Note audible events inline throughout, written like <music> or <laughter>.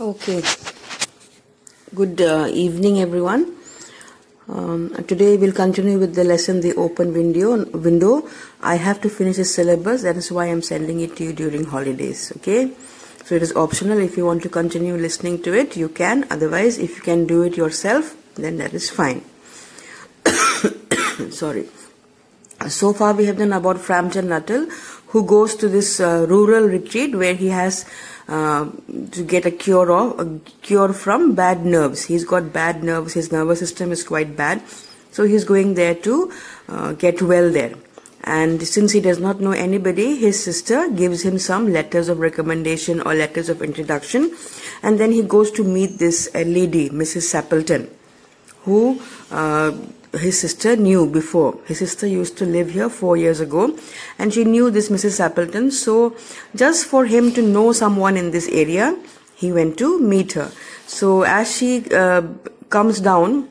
Okay. Good uh, evening, everyone. Um, today we'll continue with the lesson, the open window. Window. I have to finish the syllabus. That is why I'm sending it to you during holidays. Okay. So it is optional. If you want to continue listening to it, you can. Otherwise, if you can do it yourself, then that is fine. <coughs> Sorry. So far, we have done about Framton Nuttel, who goes to this uh, rural retreat where he has uh, to get a cure of a cure from bad nerves. He's got bad nerves. His nervous system is quite bad, so he's going there to uh, get well there. And since he does not know anybody, his sister gives him some letters of recommendation or letters of introduction, and then he goes to meet this lady, Mrs. Sappleton, who uh, his sister knew before. His sister used to live here four years ago and she knew this Mrs. Sappleton. So just for him to know someone in this area, he went to meet her. So as she uh, comes down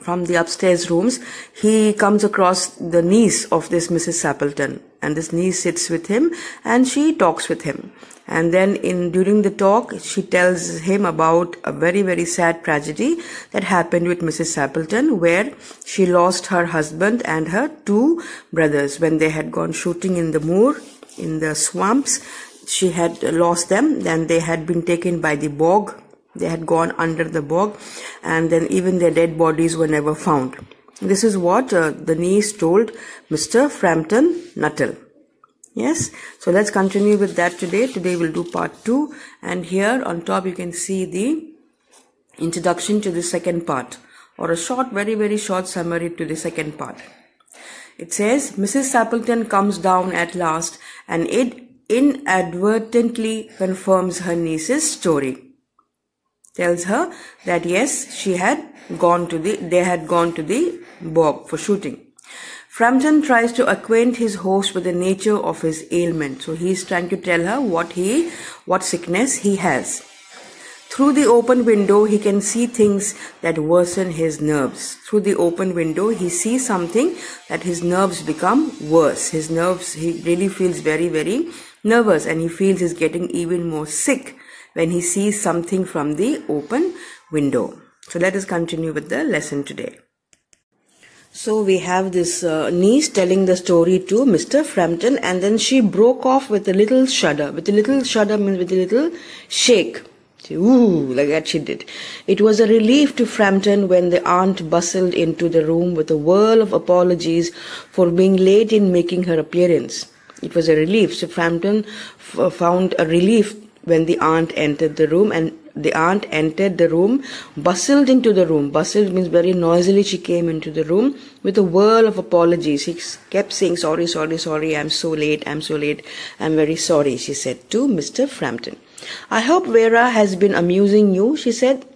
from the upstairs rooms, he comes across the niece of this Mrs. Sappleton and this niece sits with him and she talks with him and then in during the talk she tells him about a very very sad tragedy that happened with mrs sappleton where she lost her husband and her two brothers. When they had gone shooting in the moor in the swamps she had lost them. Then they had been taken by the bog. They had gone under the bog. And then even their dead bodies were never found. This is what uh, the niece told mr framton nuttel Yes, so let's continue with that today. Today we'll do part two, and here on top you can see the introduction to the second part, or a short, very, very short summary to the second part. It says Mrs. Sappleton comes down at last and it inadvertently confirms her niece's story. Tells her that yes, she had gone to the, they had gone to the bog for shooting. Framton tries to acquaint his host with the nature of his ailment. So he is trying to tell her what he, what sickness he has. Through the open window, he can see things that worsen his nerves. Through the open window, he sees something that his nerves become worse. His nerves, he really feels very, very nervous and he feels he's getting even more sick when he sees something from the open window. So let us continue with the lesson today. So we have this uh, niece telling the story to Mr. Framton and then she broke off with a little shudder. With a little shudder means with a little shake. She, Ooh, like that she did. It was a relief to Framton when the aunt bustled into the room with a whirl of apologies for being late in making her appearance. It was a relief. So Framton found a relief when the aunt entered the room and the aunt entered the room, bustled into the room. Bustled means very noisily she came into the room with a whirl of apologies. She kept saying, sorry, sorry, sorry, I'm so late, I'm so late, I'm very sorry, she said to Mr. Framton. I hope Vera has been amusing you, she said.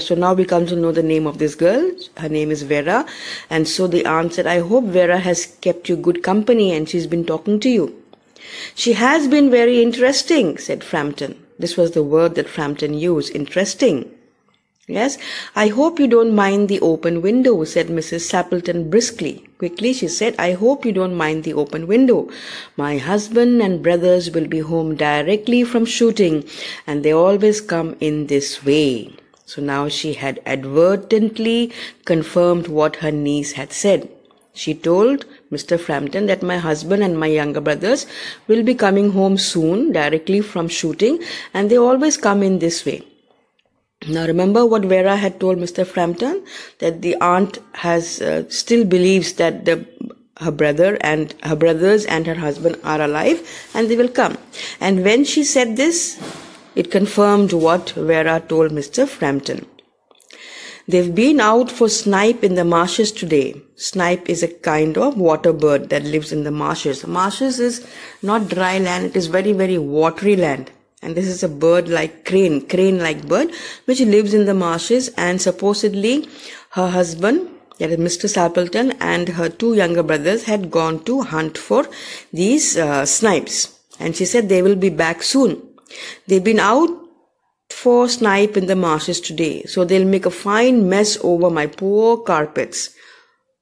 So now we come to know the name of this girl. Her name is Vera. And so the aunt said, I hope Vera has kept you good company and she's been talking to you. She has been very interesting, said Framton. This was the word that Framton used. Interesting. Yes, I hope you don't mind the open window, said Mrs. Sappleton briskly. Quickly she said, I hope you don't mind the open window. My husband and brothers will be home directly from shooting, and they always come in this way. So now she had advertently confirmed what her niece had said. She told Mr. Framton that my husband and my younger brothers will be coming home soon directly from shooting and they always come in this way. Now remember what Vera had told Mr. Framton that the aunt has uh, still believes that the her brother and her brothers and her husband are alive and they will come. And when she said this, it confirmed what Vera told Mr. Framton. They've been out for snipe in the marshes today. Snipe is a kind of water bird that lives in the marshes. Marshes is not dry land, it is very, very watery land. And this is a bird like crane, crane like bird, which lives in the marshes and supposedly her husband, that is Mr. Sappleton and her two younger brothers had gone to hunt for these uh, snipes. And she said they will be back soon. They've been out for snipe in the marshes today, so they'll make a fine mess over my poor carpets.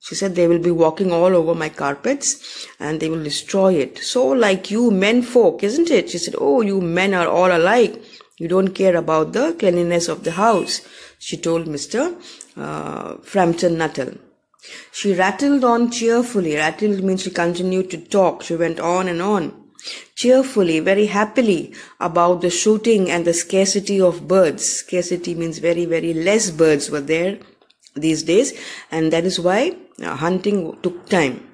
She said they will be walking all over my carpets and they will destroy it. So like you men folk, isn't it? She said, oh, you men are all alike. You don't care about the cleanliness of the house, she told Mr. Uh, Framton Nuttel. She rattled on cheerfully. Rattled means she continued to talk. She went on and on cheerfully, very happily about the shooting and the scarcity of birds. Scarcity means very, very less birds were there these days, and that is why uh, hunting took time.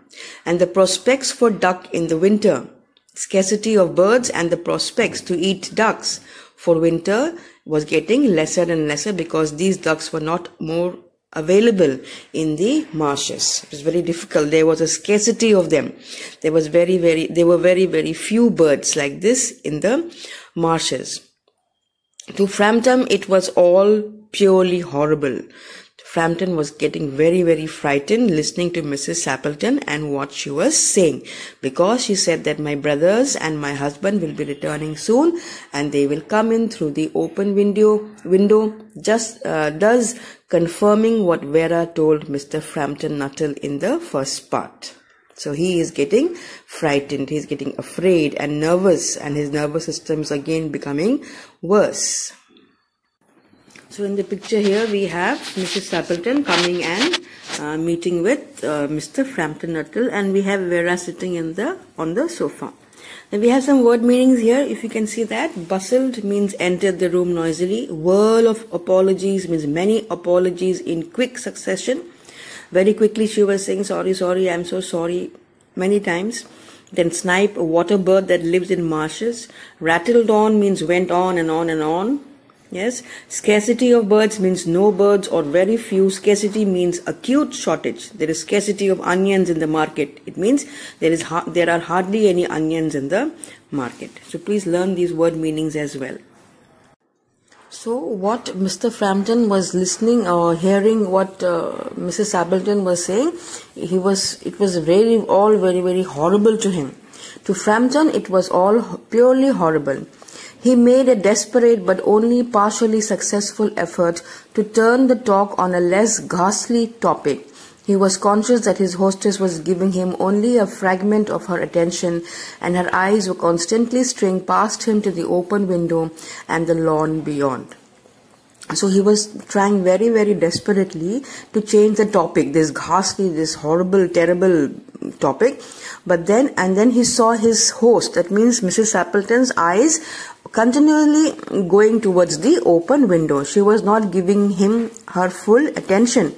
And the prospects for duck in the winter, scarcity of birds and the prospects to eat ducks for winter was getting lesser and lesser because these ducks were not more available in the marshes. It was very difficult. There was a scarcity of them. There was very, very, there were very, very few birds like this in the marshes. To Framton, it was all purely horrible. Framton was getting very, very frightened listening to Mrs. Sappleton and what she was saying because she said that my brothers and my husband will be returning soon and they will come in through the open window, window just uh, does confirming what Vera told Mr. Framton Nuttel in the first part. So he is getting frightened, he's getting afraid and nervous and his nervous system is again becoming worse. So in the picture here we have Mrs. Sappleton coming and uh, meeting with uh, Mr. Framton Nuttel and we have Vera sitting in the on the sofa. Then we have some word meanings here. If you can see that, bustled means entered the room noisily. Whirl of apologies means many apologies in quick succession. Very quickly she was saying sorry, sorry, I'm so sorry many times. Then snipe, a water bird that lives in marshes. Rattled on means went on and on and on. Yes, scarcity of birds means no birds or very few. Scarcity means acute shortage. There is scarcity of onions in the market. It means there is there are hardly any onions in the market. So please learn these word meanings as well. So what Mr. Framton was listening or hearing what uh, Mrs. Sappleton was saying, he was it was really all very very horrible to him. To Framton, it was all purely horrible. He made a desperate but only partially successful effort to turn the talk on a less ghastly topic. He was conscious that his hostess was giving him only a fragment of her attention, and her eyes were constantly straying past him to the open window and the lawn beyond. So he was trying very, very desperately to change the topic, this ghastly, this horrible, terrible topic. But then, and then he saw his host, that means Mrs. Sappleton's eyes continually going towards the open window. She was not giving him her full attention.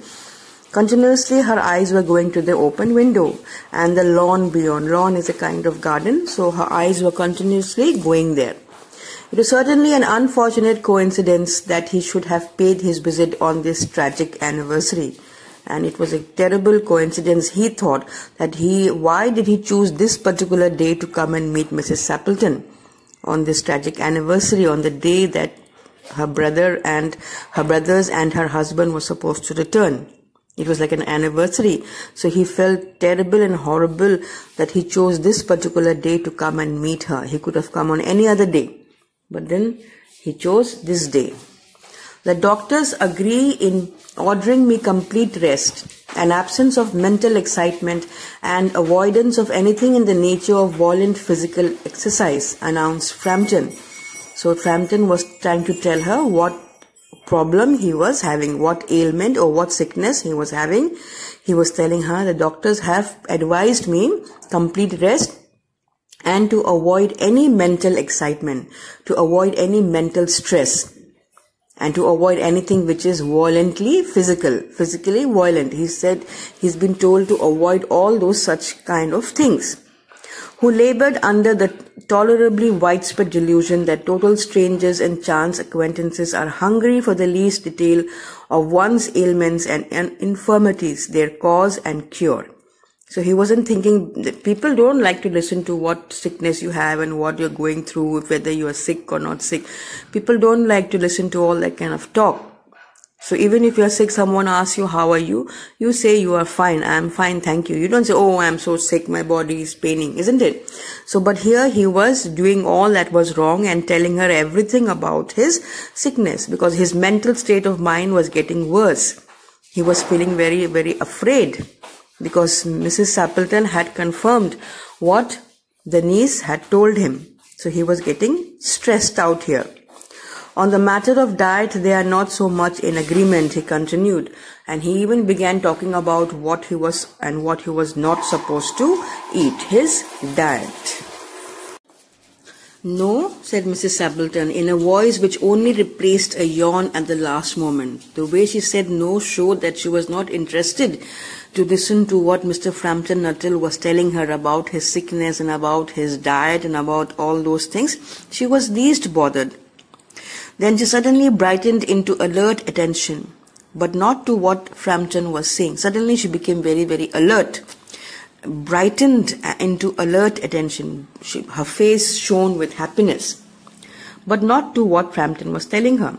Continuously her eyes were going to the open window and the lawn beyond. Lawn is a kind of garden, so her eyes were continuously going there. It is certainly an unfortunate coincidence that he should have paid his visit on this tragic anniversary. And it was a terrible coincidence, he thought, that he, why did he choose this particular day to come and meet Mrs. Sappleton? On this tragic anniversary on the day that her brother and her brothers and her husband were supposed to return. It was like an anniversary. So he felt terrible and horrible that he chose this particular day to come and meet her. He could have come on any other day. But then he chose this day. The doctors agree in ordering me complete rest, an absence of mental excitement, and avoidance of anything in the nature of violent physical exercise, announced Framton. So Framton was trying to tell her what problem he was having, what ailment or what sickness he was having. He was telling her the doctors have advised me complete rest and to avoid any mental excitement, to avoid any mental stress and to avoid anything which is violently physical, physically violent. He said he's been told to avoid all those such kind of things. Who labored under the tolerably widespread delusion that total strangers and chance acquaintances are hungry for the least detail of one's ailments and infirmities, their cause and cure. So he wasn't thinking people don't like to listen to what sickness you have and what you're going through, whether you are sick or not sick. People don't like to listen to all that kind of talk. So even if you're sick, someone asks you, how are you? You say you are fine. I'm fine. Thank you. You don't say, oh, I'm so sick. My body is paining, isn't it? So, but here he was doing all that was wrong and telling her everything about his sickness because his mental state of mind was getting worse. He was feeling very, very afraid because Mrs. Sappleton had confirmed what the niece had told him. So he was getting stressed out here. On the matter of diet, they are not so much in agreement, he continued. And he even began talking about what he was and what he was not supposed to eat, his diet. No, said Mrs. Sappleton in a voice which only replaced a yawn at the last moment. The way she said no showed that she was not interested to listen to what Mr. Framton Nuttel was telling her about his sickness and about his diet and about all those things. She was least bothered. Then she suddenly brightened into alert attention, but not to what Framton was saying. Suddenly she became very, very alert brightened uh, into alert attention. She, her face shone with happiness, but not to what Framton was telling her.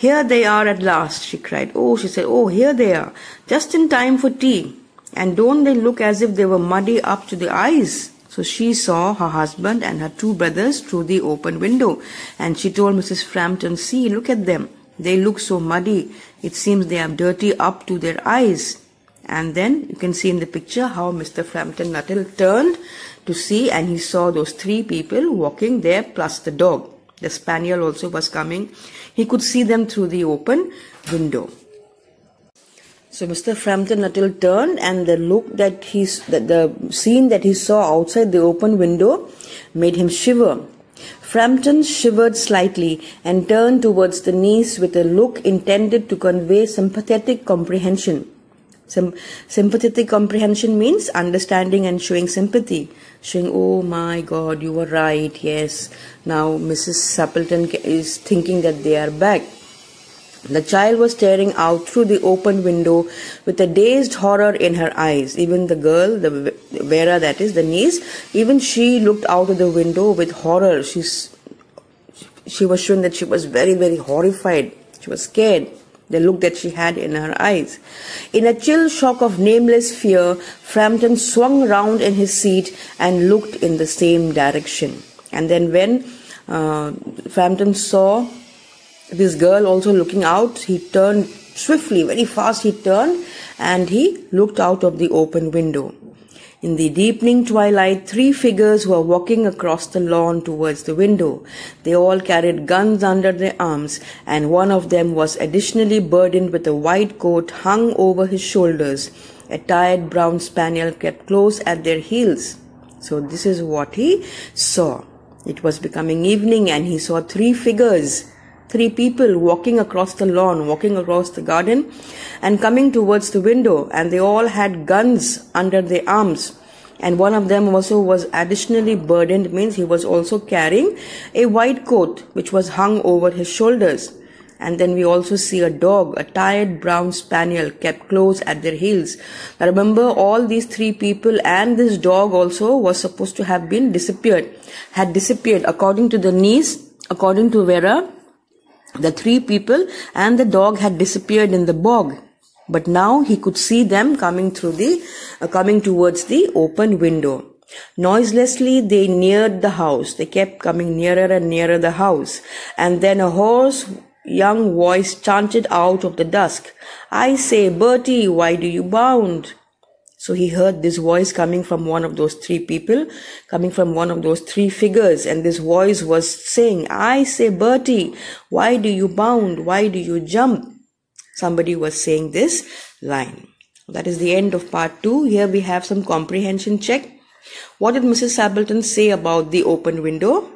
Here they are at last, she cried. Oh, she said, oh, here they are, just in time for tea. And don't they look as if they were muddy up to the eyes? So she saw her husband and her two brothers through the open window. And she told Mrs. Framton, see, look at them. They look so muddy. It seems they are dirty up to their eyes. And then you can see in the picture how Mr. Framton Nuttel turned to see and he saw those three people walking there plus the dog. The spaniel also was coming. He could see them through the open window. So Mr. Framton Nuttel turned and the look that he, the, the scene that he saw outside the open window made him shiver. Framton shivered slightly and turned towards the niece with a look intended to convey sympathetic comprehension. Sim- sympathetic comprehension means understanding and showing sympathy. Showing, oh my God, you were right. Yes. Now Mrs. Sappleton is thinking that they are back. The child was staring out through the open window with a dazed horror in her eyes. Even the girl, the Vera, that is the niece, even she looked out of the window with horror. She's, she was shown that she was very, very horrified. She was scared the look that she had in her eyes. In a chill shock of nameless fear, Framton swung round in his seat and looked in the same direction. And then when uh, Framton saw this girl also looking out, he turned swiftly, very fast he turned and he looked out of the open window. In the deepening twilight, three figures were walking across the lawn towards the window. They all carried guns under their arms, and one of them was additionally burdened with a white coat hung over his shoulders. A tired brown spaniel kept close at their heels. So this is what he saw. It was becoming evening and he saw three figures three people walking across the lawn, walking across the garden and coming towards the window and they all had guns under their arms. And one of them also was additionally burdened, means he was also carrying a white coat which was hung over his shoulders. And then we also see a dog, a tired brown spaniel kept close at their heels. Now remember all these three people and this dog also was supposed to have been disappeared, had disappeared according to the niece, according to Vera, the three people and the dog had disappeared in the bog. But now he could see them coming through the, uh, coming towards the open window. Noiselessly they neared the house. They kept coming nearer and nearer the house. And then a hoarse young voice chanted out of the dusk, I say, Bertie, why do you bound? So he heard this voice coming from one of those three people, coming from one of those three figures. And this voice was saying, I say, Bertie, why do you bound? Why do you jump? Somebody was saying this line. That is the end of part two. Here we have some comprehension check. What did Mrs. Sappleton say about the open window?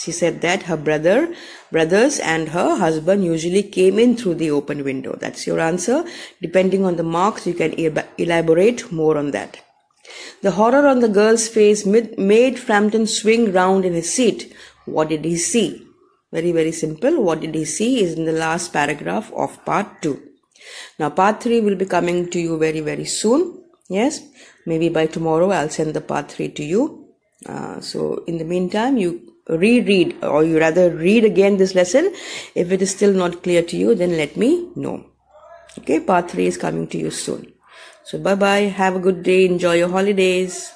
She said that her brother, brothers and her husband usually came in through the open window. That's your answer. Depending on the marks, you can elaborate more on that. The horror on the girl's face made Framton swing round in his seat. What did he see? Very, very simple. What did he see is in the last paragraph of part 2. Now part 3 will be coming to you very, very soon. Yes, maybe by tomorrow I'll send the part 3 to you. Uh, so in the meantime, you reread or you rather read again this lesson. If it is still not clear to you, then let me know. Okay, part 3 is coming to you soon. So bye bye. Have a good day. Enjoy your holidays.